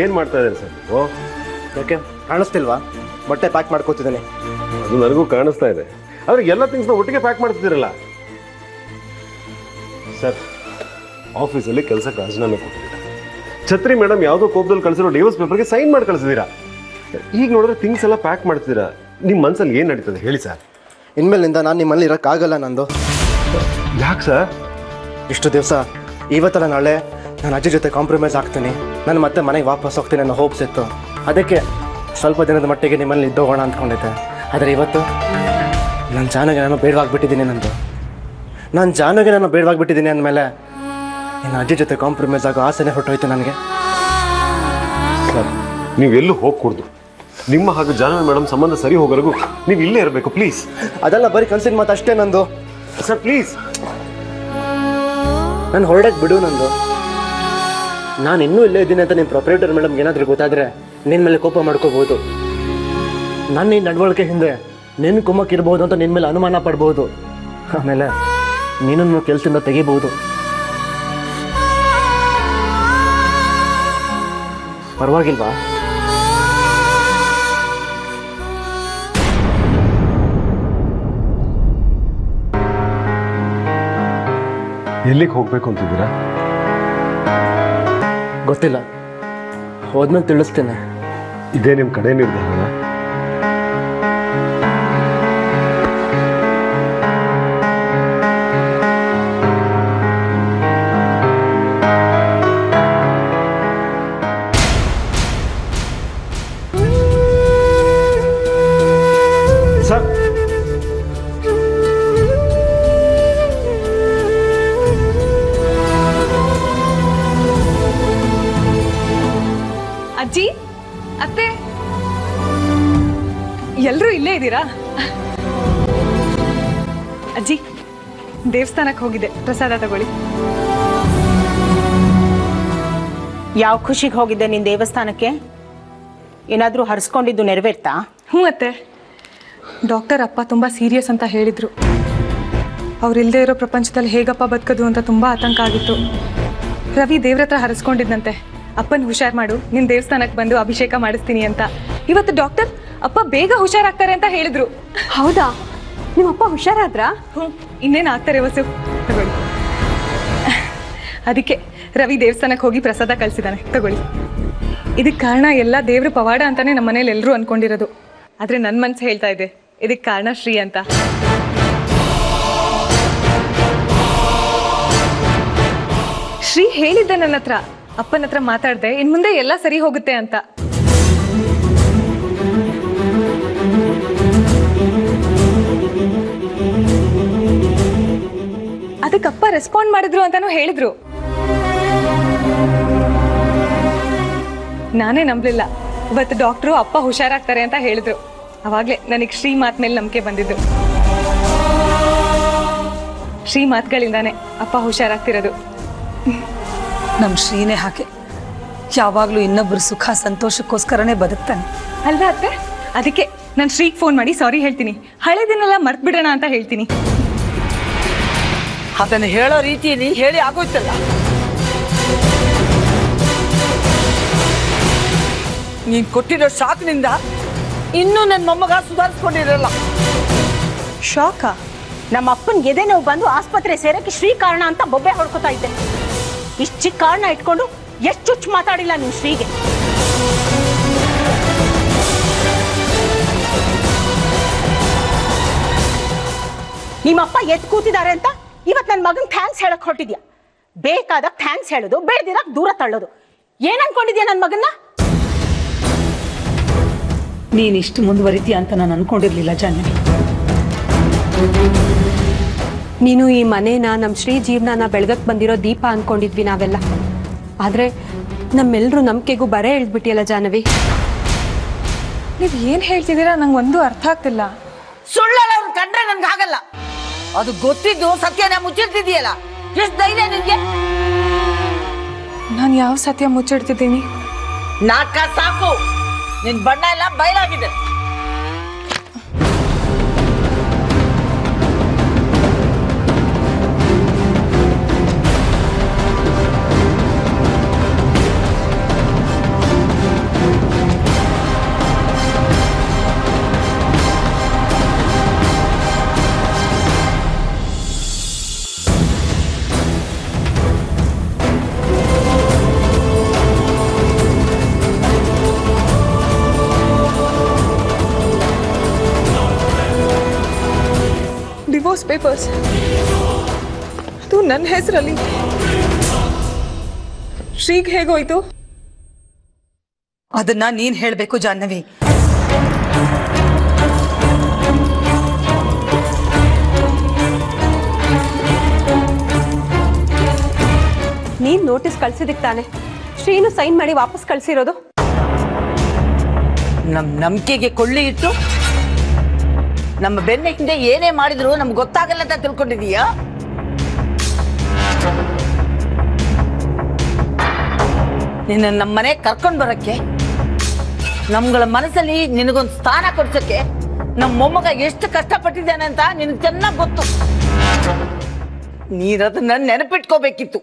ಏನು ಮಾಡ್ತಾ ಇದ್ದಾರೆ ಸರ್ ನೀವು? ಓಕೆ ಕಾಣಿಸ್ತಿಲ್ವಾ? ಬಟ್ಟೆ ಪ್ಯಾಕ್ ಮಾಡ್ಕೋತಿದ್ದಾನೆ. ಅದು ನನಗೂ ಕಾಣಿಸ್ತಾ ಇದೆ. ಆದರೆ ಎಲ್ಲ ಥಿಂಗ್ಸ್ನ ಒಟ್ಟಿಗೆ ಪ್ಯಾಕ್ ಮಾಡ್ತಿದ್ದೀರಲ್ಲ? ಸರ್ ಆಫೀಸಲ್ಲಿ ಕೆಲಸಕ್ಕೆ ರಾಜೀನಾಮೆ ಕೊಟ್ಟಿದ್ದೀರಾ? ಛತ್ರಿ ಮೇಡಮ್ ಯಾವುದೋ ಕೋಪದಲ್ಲಿ ಕಳಿಸಿರೋ ಡಿವೋರ್ಸ್ ಪೇಪರ್ಗೆ ಸೈನ್ ಮಾಡಿ ಕಳಿಸಿದ್ದೀರಾ? ಈಗ ನೋಡಿದ್ರೆ ಥಿಂಗ್ಸ್ ಎಲ್ಲ ಪ್ಯಾಕ್ ಮಾಡ್ತಿದ್ದೀರಾ? ನಿಮ್ಮ ಮನಸ್ಸಲ್ಲಿ ಏನು ನಡೀತದೆ? ಹೇಳಿ ಸರ್. ಇನ್ಮೇಲಿಂದ ನಾನು ನಿಮ್ಮಲ್ಲಿ ಇರೋಕ್ಕಾಗಲ್ಲ ನಂದು. ಯಾಕೆ ಸರ್? ಇಷ್ಟು ದಿವಸ ಇವತ್ತಲ್ಲ ನಾಳೆ ನಾನು ಅಜ್ಜಿ ಜೊತೆ ಕಾಂಪ್ರಮೈಸ್ ಆಗ್ತೀನಿ. ನಾನು ಮತ್ತೆ ಮನೆಗೆ ವಾಪಸ್ ಹೋಗ್ತೀನಿ ಅನ್ನೋ ಹೋಪ್ಸ್ ಇತ್ತು. ಅದಕ್ಕೆ ಸ್ವಲ್ಪ ದಿನದ ಮಟ್ಟಿಗೆ ನಿಮ್ಮಲ್ಲಿ ಇದ್ದೋಗೋಣ ಅಂದ್ಕೊಂಡಿದ್ದೆ. ಆದರೆ ಇವತ್ತು ನನ್ನ ಜಾನಗೆ ನಾನು ಬೇಡವಾಗ್ಬಿಟ್ಟಿದ್ದೀನಿ ನಂದು. ನಾನು ಜಾನಗೆ ನಾನು ಬೇಡವಾಗ್ಬಿಟ್ಟಿದ್ದೀನಿ ಅಂದಮೇಲೆ ಇನ್ನು ಅಜ್ಜಿ ಜೊತೆ ಕಾಂಪ್ರಮೈಸ್ ಆಗೋ ಆಸೆನೇ ಹೊರಟೋಯ್ತು ನನಗೆ. ಸರ್ ನೀವೆಲ್ಲೂ ಹೋಗ್ಕೂಡ್ದು. ನಿಮ್ಮ ಹಾಗೂ ಜಾನವಿ ಮೇಡಮ್ ಸಂಬಂಧ ಸರಿ ಹೋಗೋರಿಗೂ ನೀವು ಇಲ್ಲೇ ಇರಬೇಕು ಪ್ಲೀಸ್ ಅದೆಲ್ಲ ಬರೀ ಕನ್ಸಿನ ಮಾತು ಅಷ್ಟೇ ನಂದು. ಸರ್ ಪ್ಲೀಸ್ ನಾನು ಹೊರಡಕ್ಕೆ ಬಿಡು ನಂದು. ನಾನು ಇನ್ನೂ ಇಲ್ಲೇ ಇದ್ದೀನಿ ಅಂತ ನಿಮ್ಮ ಪ್ರೊಪ್ರೇಟರ್ ಮೇಡಮ್ಗೆ ಏನಾದರೂ ಗೊತ್ತಾದರೆ ನಿನ್ನ ಮೇಲೆ ಕೋಪ ಮಾಡ್ಕೋಬೋದು ನನ್ನ ಈ ನಡವಳಿಕೆ ಹಿಂದೆ ನಿನ್ನ ಇರಬಹುದು ಅಂತ ನಿನ್ನ ಮೇಲೆ ಅನುಮಾನ ಪಡ್ಬೋದು. ಆಮೇಲೆ ನೀನನ್ನು ಕೆಲಸದಿಂದ ತೆಗಿಬೋದು ಪರವಾಗಿಲ್ವಾ? ಎಲ್ಲಿಗೆ ಹೋಗ್ಬೇಕು ಅಂತಿದ್ದೀರಾ? ಗೊತ್ತಿಲ್ಲ. ಹೋದ್ಮೇಲೆ ತಿಳಿಸ್ತೇನೆ. ಇದೇ ನಿಮ್ಮ ಕಡೆ ನಿರ್ಧಾರ ಅಜ್ಜಿ ಅತ್ತೆ ಎಲ್ಲರೂ ಇಲ್ಲೇ ಇದ್ದೀರಾ? ಅಜ್ಜಿ ದೇವಸ್ಥಾನಕ್ಕೆ ಹೋಗಿದ್ದೆ. ಪ್ರಸಾದ ತಗೊಳ್ಳಿ. ಯಾವ ಖುಷಿಗೆ ಹೋಗಿದ್ದೆ ನಿನ್ ದೇವಸ್ಥಾನಕ್ಕೆ? ಏನಾದರೂ ಹರಿಸ್ಕೊಂಡಿದ್ದು ನೆರವೇರ್ತಾ? ಹ್ಞೂ ಅತ್ತೆ. ಡಾಕ್ಟರ್ ಅಪ್ಪ ತುಂಬ ಸೀರಿಯಸ್ ಅಂತ ಹೇಳಿದರು. ಅವ್ರು ಇಲ್ಲದೆ ಇರೋ ಪ್ರಪಂಚದಲ್ಲಿ ಹೇಗಪ್ಪ ಬದುಕೋದು ಅಂತ ತುಂಬ ಆತಂಕ ಆಗಿತ್ತು. ರವಿ ದೇವ್ರ ಹತ್ರ ಹರಿಸ್ಕೊಂಡಿದ್ದಂತೆ ಅಪ್ಪನ ಹುಷಾರ್ ಮಾಡು ನಿನ್ ದೇವಸ್ಥಾನಕ್ಕೆ ಬಂದು ಅಭಿಷೇಕ ಮಾಡಿಸ್ತೀನಿ ಅಂತ. ಇವತ್ತು ಡಾಕ್ಟರ್ ಅಪ್ಪ ಬೇಗ ಹುಷಾರಾಗ್ತಾರೆ ಅಂತ ಹೇಳಿದ್ರು. ಹೌದಾ? ನಿಮ್ಮಪ್ಪ ಹುಷಾರಾದ್ರಾ? ಹ್ಞೂ ಇನ್ನೇನು ಆಗ್ತಾರೆ ವಸು? ತಗೊಳ್ಳಿ. ಅದಕ್ಕೆ ರವಿ ದೇವಸ್ಥಾನಕ್ಕೆ ಹೋಗಿ ಪ್ರಸಾದ ಕಳ್ಸಿದಾನೆ ತಗೊಳ್ಳಿ. ಇದಕ್ ಕಾರಣ ಎಲ್ಲ ದೇವ್ರ ಪವಾಡ ಅಂತಾನೆ ನಮ್ಮ ಮನೇಲಿ ಎಲ್ಲರೂ ಅನ್ಕೊಂಡಿರೋದು. ಆದ್ರೆ ನನ್ನ ಮನ್ಸು ಹೇಳ್ತಾ ಇದೆ ಇದಕ್ಕೆ ಕಾರಣ ಶ್ರೀ ಅಂತ. ಶ್ರೀ ಹೇಳಿದ್ದ ನನ್ನ ಹತ್ರ ಅಪ್ಪನ ಹತ್ರ ಮಾತಾಡ್ದೆ, ಇನ್ ಮುಂದೆ ಎಲ್ಲ ಸರಿ ಹೋಗುತ್ತೆ ಅಂತ. ಅದಕ್ಕೆ ಅಪ್ಪ ರೆಸ್ಪಾಂಡ್ ಮಾಡಿದ್ರು ಅಂತಾನು ಹೇಳಿದ್ರು. ನಾನೇ ನಂಬಲಿಲ್ಲ. ಇವತ್ತು ಡಾಕ್ಟ್ರು ಅಪ್ಪ ಹುಷಾರಾಗ್ತಾರೆ ಅಂತ ಹೇಳಿದ್ರು. ಅವಾಗ್ಲೇ ನನಗೆ ಶ್ರೀ ಮಾತ್ ಮೇಲೆ ನಂಬಿಕೆ ಬಂದಿದ್ದು. ಶ್ರೀ ಮಾತ್ಗಳಿಂದಾನೆ ಅಪ್ಪ ಹುಷಾರಾಗ್ತಿರೋದು. ನಮ್ಮ ಶ್ರೀನೇ ಹಾಗೆ. ಯಾವಾಗಲೂ ಇನ್ನೊಬ್ಬರು ಸುಖ ಸಂತೋಷಕ್ಕೋಸ್ಕರನೇ ಬದುಕ್ತಾನೆ. ಅಲ್ವಾ ಅತ್ತೆ? ಅದಕ್ಕೆ ನಾನು ಶ್ರೀಗೆ ಫೋನ್ ಮಾಡಿ ಸಾರಿ ಹೇಳ್ತೀನಿ. ಹಳೆದಿನೆಲ್ಲ ಮರ್ತ್ ಬಿಡೋಣ ಅಂತ ಹೇಳ್ತೀನಿ. ಅದನ್ನು ಹೇಳೋ ರೀತಿಯಲ್ಲಿ ಹೇಳಿ ಆಗೋಯ್ತಲ್ಲ. ನೀನು ಕೊಟ್ಟಿರೋ ಶಾಕ್ನಿಂದ ಇನ್ನೂ ನನ್ನ ಮೊಮ್ಮಗ ಸುಧಾರಿಸ್ಕೊಂಡಿರಲ್ಲ. ಶಾಕ? ನಮ್ಮ ಅಪ್ಪನ ಎದೆ ನೋವು ಬಂದು ಆಸ್ಪತ್ರೆ ಸೇರಕ್ಕೆ ಶ್ರೀ ಕಾರಣ ಅಂತ ಬೊಬ್ಬೆ ಹೊಡ್ಕೊತಾ ಇದ್ದೆ. ಇಷ್ಟು ಚಿಕ್ಕ ಕಾರಣ ಇಟ್ಕೊಂಡು ಎಷ್ಟು ಚುಚ್ಚು ಮಾತಾಡಿಲ್ಲ ನೀವು ಶ್ರೀಗೆ? ನಿಮ್ಮಪ್ಪ ಎದ್ ಕೂತಿದ್ದಾರೆ ಅಂತ ಇವತ್ತು ನನ್ನ ಮಗನ್ ಥ್ಯಾಂಕ್ಸ್ ಹೇಳಕ್ ಹೊರಟಿದ್ಯಾ? ಬೇಕಾದ ಥ್ಯಾಂಕ್ಸ್ ಹೇಳೋದು ಬೇಡದಿರಕ್ಕೆ ದೂರ ತಳ್ಳೋದು. ಏನ್ ಅನ್ಕೊಂಡಿದ್ಯಾ ನನ್ನ ಮಗನ್ನ ನೀನಿಷ್ಟು ಮುಂದುವರಿತೀಯ ಅಂತ ನಾನು ಅನ್ಕೊಂಡಿರ್ಲಿಲ್ಲ, ಜಾಹ್ನವಿ. ನೀನು ಈ ಮನೇನ ನಮ್ಮ ಶ್ರೀ ಜೀವನನ ಬೆಳಗಕ್ಕೆ ಬಂದಿರೋ ದೀಪ ಅನ್ಕೊಂಡಿದ್ವಿ ನಾವೆಲ್ಲ ಆದರೆ ನಮ್ಮೆಲ್ಲರೂ ನಂಬಿಕೆಗೂ ಬರೆ ಎಳ್ದ್ಬಿಟ್ಟಿಯಲ್ಲ ಜಾಹ್ನವಿ ನೀವು ಏನ್ ಹೇಳ್ತಿದ್ದೀರಾ ನಂಗೆ ಒಂದು ಅರ್ಥ ಆಗ್ತಿಲ್ಲ ಸುಳ್ಳಲ್ಲ ಅವ್ರು ಕಂಡ್ರೆ ನನ್ಗೆ ಆಗಲ್ಲ ಅದು ಗೊತ್ತಿದ್ದು ಸತ್ಯನ ಮುಚ್ಚಿರ್ತಿದೆಯಲ್ಲ ಎಷ್ಟು ಧೈರ್ಯ ನಿನ್ಗೆ ನಾನು ಯಾವ ಸತ್ಯ ಮುಚ್ಚಿಡ್ತಿದ್ದೀನಿ ನಾಟಕ ಸಾಕು ನಿನ್ ಬಣ್ಣ ಎಲ್ಲ ಬಯಲಾಗಿದೆ ಪೇಪರ್ಸ್ ಅದು ನನ್ನ ಹೆಸರಲ್ಲಿ. ಶ್ರೀಗ್ ಹೇಗೋಯ್ತು ಅದನ್ನ ನೀನ್ ಹೇಳಬೇಕು ಜಾಹ್ನವಿ. ನೀನ್ ನೋಟಿಸ್ ಕಳ್ಸಿದಿಕ್ ತಾನೆ. ಶ್ರೀನು ಸೈನ್ ಮಾಡಿ ವಾಪಸ್ ಕಳ್ಸಿರೋದು. ನಮ್ ನಂಬಿಕೆಗೆ ಕೊಳ್ಳಿ ಇಟ್ಟು ನಮ್ಮ ಬೆನ್ನ ಹಿಂದೆ ಏನೇ ಮಾಡಿದ್ರು ನಮ್ಗೆ ಗೊತ್ತಾಗಲ್ಲ ಅಂತ ತಿಳ್ಕೊಂಡಿದೀಯಾ? ನಿನ್ನ ನಮ್ಮ ಮನೆ ಕರ್ಕೊಂಡ್ ಬರಕ್ಕೆ, ನಮ್ಗಳ ಮನಸ್ಸಲ್ಲಿ ನಿನಗೊಂದು ಸ್ಥಾನ ಕೊಡ್ಸಕ್ಕೆ ನಮ್ಮ ಮೊಮ್ಮಗ ಎಷ್ಟು ಕಷ್ಟಪಟ್ಟಿದ್ದಾನೆ ಅಂತ ನಿನಗೆ ಚೆನ್ನಾಗಿ ಗೊತ್ತು. ನೀನದನ್ನ ನೆನಪಿಟ್ಕೋಬೇಕಿತ್ತು.